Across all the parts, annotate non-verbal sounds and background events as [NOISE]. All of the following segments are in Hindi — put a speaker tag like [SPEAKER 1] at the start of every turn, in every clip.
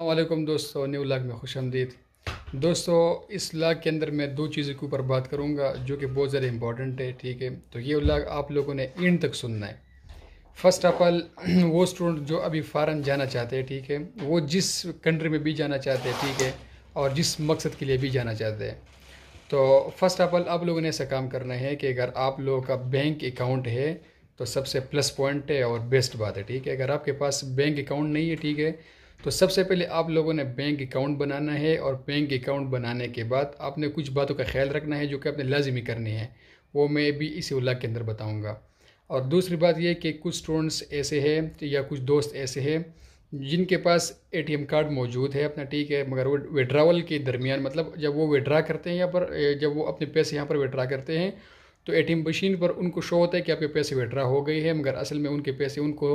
[SPEAKER 1] वालेकुम दोस्तों, न्यू लाग में खुश आमदीद। दोस्तों, इस लाग के अंदर मैं दो चीज़ों के ऊपर बात करूँगा जो कि बहुत ज़्यादा इंपॉर्टेंट है, ठीक है? तो ये लाग आप लोगों ने इन तक सुनना है। फ़र्स्ट ऑफ़ ऑल वो स्टूडेंट जो अभी फ़ारन जाना चाहते हैं, ठीक है? वो जिस कंट्री में भी जाना चाहते हैं, ठीक है? और जिस मकसद के लिए भी जाना चाहते हैं। तो फ़र्स्ट ऑफ़ ऑल आप लोगों ने ऐसा काम करना है कि अगर आप लोगों का बैंक अकाउंट है तो सबसे प्लस पॉइंट है और बेस्ट बात है, ठीक है? अगर आपके पास बैंक अकाउंट नहीं है, ठीक है तो सबसे पहले आप लोगों ने बैंक अकाउंट बनाना है और बैंक अकाउंट बनाने के बाद आपने कुछ बातों का ख्याल रखना है जो कि आपने लाजमी करनी है, वो मैं भी इसी उल्लाह के अंदर बताऊँगा। और दूसरी बात यह कि कुछ स्टूडेंट्स ऐसे हैं या कुछ दोस्त ऐसे हैं जिनके पास एटीएम कार्ड मौजूद है अपना, ठीक है, मगर वो विड्रावल के दरमियान मतलब जब वो विड्रा करते हैं यहाँ पर जब वो अपने पैसे यहाँ पर विड्रा करते हैं तो एटीएम मशीन पर उनको शो होता है कि आपके पैसे विड्रा हो गए हैं, मगर असल में उनके पैसे उनको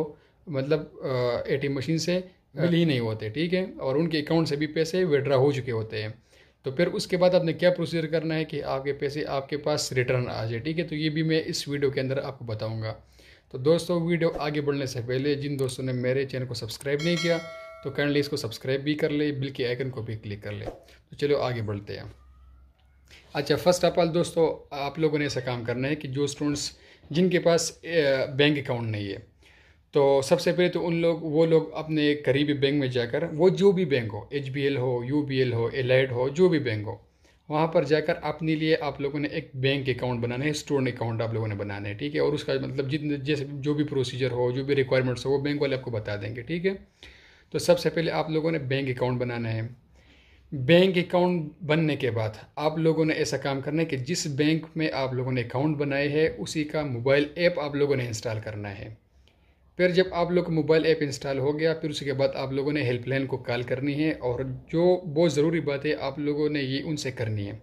[SPEAKER 1] मतलब एटीएम मशीन से मिल ही नहीं होते, ठीक है? और उनके अकाउंट से भी पैसे विड्रा हो चुके होते हैं। तो फिर उसके बाद आपने क्या प्रोसीजर करना है कि आपके पैसे आपके पास रिटर्न आ जाए, ठीक है? तो ये भी मैं इस वीडियो के अंदर आपको बताऊँगा। तो दोस्तों वीडियो आगे बढ़ने से पहले जिन दोस्तों ने मेरे चैनल को सब्सक्राइब नहीं किया तो काइंडली इसको सब्सक्राइब भी कर ले बिल के आइकन को भी क्लिक कर ले। तो चलो आगे बढ़ते हैं। अच्छा फ़र्स्ट ऑफ़ ऑल दोस्तों, आप लोगों ने ऐसा काम करना है कि जो स्टूडेंट्स जिनके पास बैंक अकाउंट नहीं है तो सबसे पहले तो उन लोग, वो लोग अपने करीबी बैंक में जाकर, वो जो भी बैंक हो HBL हो UBL हो एलाइड हो, जो भी बैंक हो, वहाँ पर जाकर अपने लिए आप लोगों ने एक बैंक अकाउंट बनाना है स्टूडेंट अकाउंट आप लोगों ने बनाना है, ठीक है? और उसका मतलब जितने जैसे जो भी प्रोसीजर हो, जो भी रिक्वायरमेंट्स हो, वो बैंक वाले आपको बता देंगे, ठीक है? तो सबसे पहले आप लोगों ने बैंक अकाउंट बनाना है। बैंक अकाउंट बनने के बाद आप लोगों ने ऐसा काम करना है कि जिस बैंक में आप लोगों ने अकाउंट बनाए है, उसी का मोबाइल ऐप आप लोगों ने इंस्टॉल करना है। फिर जब आप लोग मोबाइल ऐप इंस्टॉल हो गया, फिर उसके बाद आप लोगों ने हेल्पलाइन को कॉल करनी है और जो बहुत ज़रूरी बात है, आप लोगों ने ये उनसे करनी है।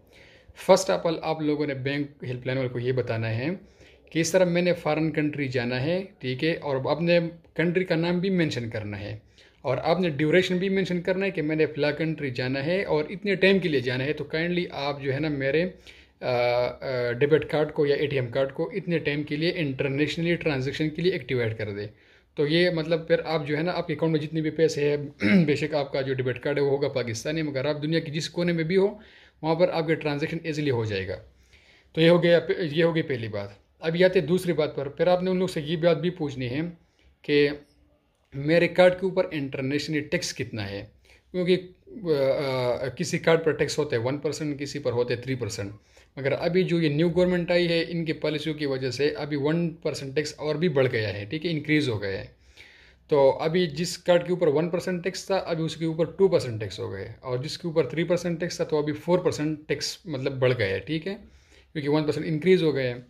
[SPEAKER 1] फ़र्स्ट ऑफ़ ऑल, आप लोगों ने बैंक हेल्पलाइन वाले को ये बताना है कि इस तरह मैंने फ़ॉरन कंट्री जाना है, ठीक है, और अपने कंट्री का नाम भी मेंशन करना है और आपने ड्यूरेशन भी मेंशन करना है कि मैंने फ़िला कंट्री जाना है और इतने टाइम के लिए जाना है। तो काइंडली आप जो है ना मेरे डेबिट कार्ड को या एटीएम कार्ड को इतने टाइम के लिए इंटरनेशनली ट्रांजेक्शन के लिए एक्टिवेट कर दे। तो ये मतलब फिर आप जो है ना, आपके अकाउंट में जितने भी पैसे हैं, [CLEARS THROAT] बेशक आपका जो डेबिट कार्ड है वो होगा पाकिस्तानी, मगर आप दुनिया के जिस कोने में भी हो, वहाँ पर आपके ट्रांजेक्शन ईजिली हो जाएगा। तो ये हो गया, ये हो गई पहली बात। अब आते दूसरी बात पर। फिर आपने उन लोग से ये बात भी पूछनी है कि मेरे कार्ड के ऊपर इंटरनेशनली टैक्स कितना है? क्योंकि किसी कार्ड पर टैक्स होता है वन परसेंट, किसी पर होते हैं थ्री परसेंट। मगर अभी जो ये न्यू गवर्नमेंट आई है, इनकी पॉलिसियों की वजह से अभी वन परसेंट टैक्स और भी बढ़ गया है, ठीक है? इंक्रीज़ हो गया है। तो अभी जिस कार्ड के ऊपर वन परसेंट टैक्स था, अभी उसके ऊपर टू परसेंट टैक्स हो गए और जिसके ऊपर थ्री परसेंट टैक्स था तो अभी फोर परसेंट टैक्स मतलब बढ़ गया है, ठीक है? क्योंकि वन परसेंट इंक्रीज़ हो गए हैं।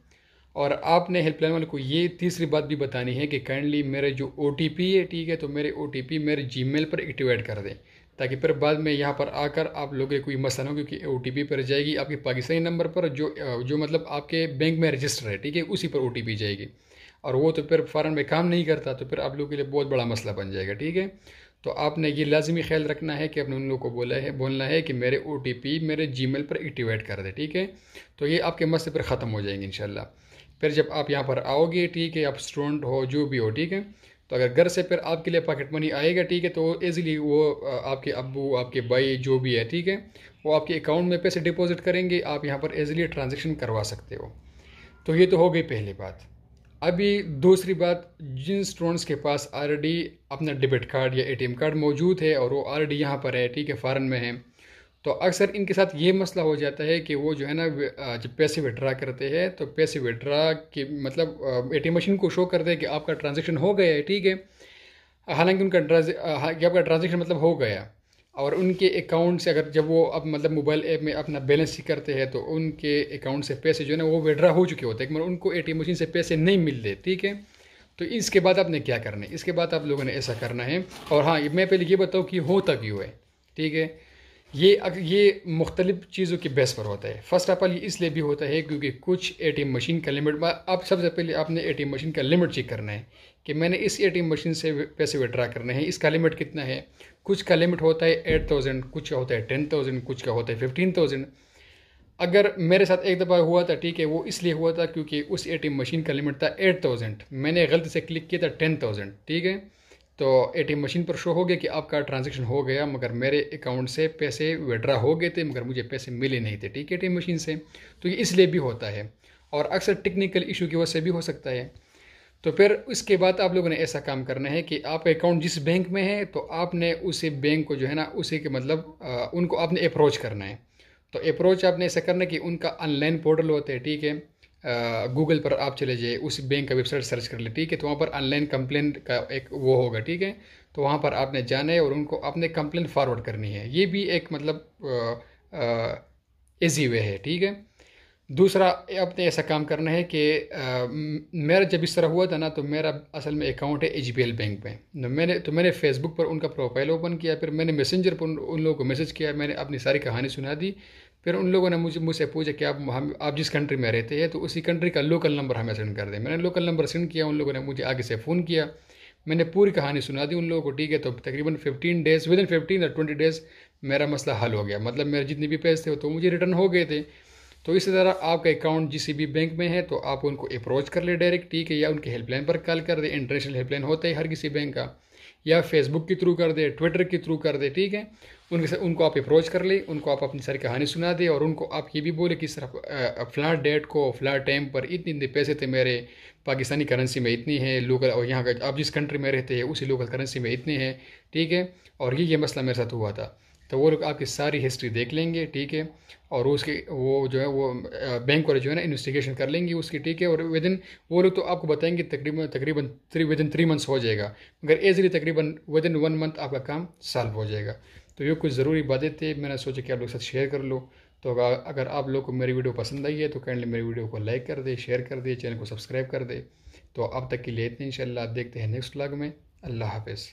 [SPEAKER 1] और आपने हेल्पलाइन वाले को ये तीसरी बात भी बतानी है कि काइंडली मेरे जो ओटीपी है, ठीक है तो मेरे ओटीपी मेरे जी पर एक्टिवेट कर दें। ताकि फिर बाद में यहाँ पर आकर आप लोगों के कोई मसला हो, क्योंकि ओ टी पी पर जाएगी आपके पाकिस्तानी नंबर पर, जो जो मतलब आपके बैंक में रजिस्टर है, ठीक है, उसी पर ओ टी पी जाएगी। और वो तो फिर फ़ारन में काम नहीं करता तो फिर आप लोगों के लिए बहुत बड़ा मसला बन जाएगा, ठीक है? तो आपने ये लाजमी ख्याल रखना है कि अपने उन लोगों को बोला है, बोलना है कि मेरे ओ मेरे जी पर एक्टिवेट कर दे, ठीक है? तो ये आपके मसले पर ख़त्म हो जाएँगे इन फिर जब आप यहाँ पर आओगे, ठीक है, आप स्टूडेंट हो, जो भी हो, ठीक है तो अगर घर से फिर आपके लिए पॉकेट मनी आएगा, ठीक है तो ईज़िली वो आपके अबू आपके भाई, जो भी है, ठीक है, वो आपके अकाउंट में पैसे डिपॉजिट करेंगे, आप यहाँ पर ईज़िली ट्रांजेक्शन करवा सकते हो। तो ये तो हो गई पहली बात। अभी दूसरी बात, जिन स्टूडेंट्स के पास ऑलरेडी अपना डेबिट कार्ड या एटीएम कार्ड मौजूद है और वो ऑलरेडी यहाँ पर है, ठीक है फ़ारन में है तो अक्सर इनके साथ ये मसला हो जाता है कि वो जो है ना जब पैसे विड्रा करते हैं तो पैसे विड्रा के मतलब एटीएम मशीन को शो करते हैं कि आपका ट्रांजेक्शन हो गया है, ठीक है। हालाँकि उनका ट्रांजे आपका ट्रांजेक्शन मतलब हो गया। और उनके अकाउंट से अगर जब वो अब मतलब मोबाइल ऐप में अपना बैलेंस ही करते हैं तो उनके अकाउंट से पैसे जो है ना, वो विड्रा हो चुके होते हैं। मगर उनको एटीएम मशीन से पैसे नहीं मिल रहे, ठीक है। तो इसके बाद आपने क्या करना है? इसके बाद आप लोगों ने ऐसा करना है। और हाँ मैं पहले ये बताऊँ कि होता क्यों है, ठीक है। ये ये मुख्तलिफ़ चीज़ों की बेस पर होता है। फ़र्स्ट ऑफ़ ऑल ये इसलिए भी होता है क्योंकि कुछ ए टी एम मशीन का लिमिट अब सबसे पहले आपने ए टी एम मशीन का लिमिट चेक करना है कि मैंने इस ए टी एम मशीन से पैसे विड्रा करने हैं। इसका लिमिट कितना है? कुछ का लिमिट होता है एट थाउज़ेंड कुछ का होता है टेन थाउज़ेंड कुछ का होता है फिफ्टीन थाउज़ेंड अगर मेरे साथ एक दफ़ा हुआ था, ठीक है, वो इसलिए हुआ था क्योंकि उस ए टी एम मशीन का लिमिट था एट थाउज़ेंड मैंने गलती से क्लिक किया था टेन थाउज़ेंड ठीक है? तो एटीएम मशीन पर शो हो गया कि आपका ट्रांजेक्शन हो गया मगर मेरे अकाउंट से पैसे विड्रा हो गए थे मगर मुझे पैसे मिले नहीं थे ठीक है ए मशीन से? तो ये इसलिए भी होता है। और अक्सर टेक्निकल इशू की वजह से भी हो सकता है। तो फिर उसके बाद आप लोगों ने ऐसा काम करना है कि आप अकाउंट जिस बैंक में है तो आपने उसी बैंक को जो है ना उसी के मतलब आ, उनको आपने अप्रोच करना है। तो अप्रोच आपने ऐसा करना है कि उनका ऑनलाइन पोर्टल होता है ठीक है गूगल पर आप चले जाइए उस बैंक का वेबसाइट सर्च कर ले ठीक है? तो वहाँ पर ऑनलाइन कंप्लेन का एक वो होगा ठीक है? तो वहाँ पर आपने जाना है और उनको आपने कंप्लेन फॉरवर्ड करनी है। ये भी एक मतलब ईजी वे है ठीक है? दूसरा आपने ऐसा काम करना है कि मेरा जब इस तरह हुआ था ना तो मेरा असल में अकाउंट है HBL बैंक में। तो मैंने तो मैंने फेसबुक पर उनका प्रोफ़ाइल ओपन किया फिर मैंने मैसेंजर पर उन, उन लोगों को मैसेज किया मैंने अपनी सारी कहानी सुना दी। फिर उन लोगों ने मुझे, मुझसे पूछा कि आप, हम, आप जिस कंट्री में रहते हैं तो उसी कंट्री का लोकल नंबर हमें सेंड कर दें। मैंने लोकल नंबर सेंड किया, उन लोगों ने मुझे आगे से फ़ोन किया। मैंने पूरी कहानी सुना दी उन लोगों को, ठीक है? तो तकरीबन fifteen days within fifteen या ट्वेंटी डेज़ मेरा मसला हल हो गया। मतलब मेरे जितने भी पैसे थे तो मुझे रिटर्न हो गए थे। तो इसी तरह आपका अकाउंट जिस भी बैंक में है तो आप उनको अप्रोच कर ले डायरेक्ट ठीक है? या उनके हेल्पलाइन पर कॉल कर दे। इंटरनेशनल हेल्पलाइन होता है हर किसी बैंक का। या फेसबुक के थ्रू कर दे ट्विटर के थ्रू कर दे, ठीक है? उनके साथ, उनको आप अप्रोच कर ले, उनको आप अपनी सारी कहानी सुना दे और उनको आप ये भी बोले कि, सर फ्लैट डेट को फ्लैट टाइम पर इतने इतने पैसे थे मेरे, पाकिस्तानी करेंसी में इतनी है लोकल और यहाँ का, आप जिस कंट्री में रहते हैं, उसी लोकल करेंसी में इतने हैं। ठीक है? और ये ये मसला मेरे साथ हुआ था। तो वो लोग आपकी सारी हिस्ट्री देख लेंगे, ठीक है? और उसके, वो जो है, वो बैंक वाले जो है ना इन्वेस्टिगेशन कर लेंगे उसकी, ठीक है? और विद इन वो लोग तो आपको बताएँगे तकरीबन तकरीबन three within three months हो जाएगा। मगर एजली तकरीबन विद इन वन मंथ आपका काम सॉल्व हो जाएगा। तो ये कुछ ज़रूरी बातें थे, मैंने सोचा कि आप लोग साथ शेयर कर लो। तो अगर आप लोग को मेरी वीडियो पसंद आई है तो काइंडली मेरी वीडियो को लाइक कर दे शेयर कर दे चैनल को सब्सक्राइब कर दे। तो अब तक के लिए इतने इंशाल्लाह, देखते हैं नेक्स्ट व्लॉग में। अल्लाह हाफिज़।